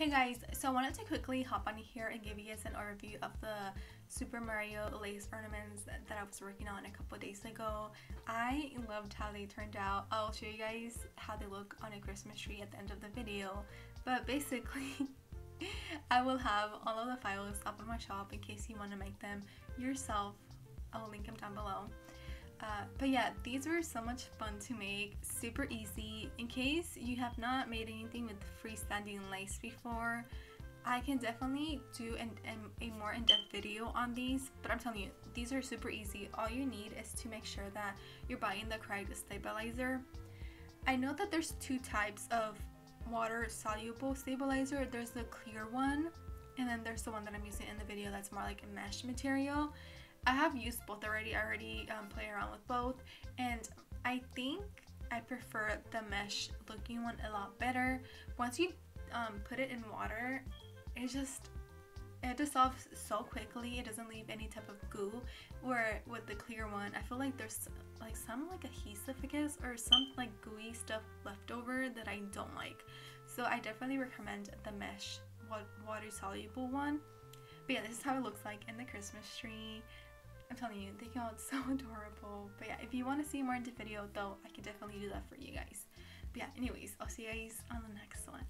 Hey guys, so I wanted to quickly hop on here and give you guys an overview of the Super Mario lace ornaments that, that I was working on a couple days ago. I loved how they turned out. I'll show you guys how they look on a Christmas tree at the end of the video. But basically, I will have all of the files up on my shop in case you want to make them yourself. I will link them down below. Uh, but yeah, these were so much fun to make, super easy. In case you have not made anything with freestanding lace before, I can definitely do an, an, a more in-depth video on these, but I'm telling you, these are super easy. All you need is to make sure that you're buying the correct stabilizer. I know that there's two types of water soluble stabilizer. There's the clear one, and then there's the one that I'm using in the video that's more like a mesh material. I have used both already. I already um, play around with both. And I think I prefer the mesh looking one a lot better. Once you um, put it in water, it just it dissolves so quickly. It doesn't leave any type of goo where with the clear one. I feel like there's like some like adhesive I guess or some like gooey stuff left over that I don't like. So I definitely recommend the mesh water soluble one. But yeah this is how it looks like in the Christmas tree I'm telling you, they came out so adorable. But yeah, if you want to see more into video though, I can definitely do that for you guys. But yeah, anyways, I'll see you guys on the next one.